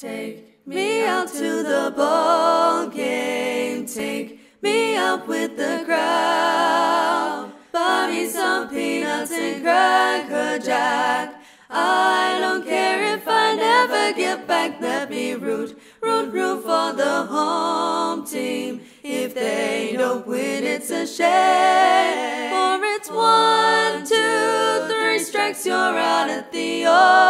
Take me out to the ball game. Take me up with the crowd. Buy me some peanuts and cracker jack. I don't care if I never get back. Let me root, root, root for the home team. If they don't win, it's a shame. For it's one, two, three strikes, you're out at the old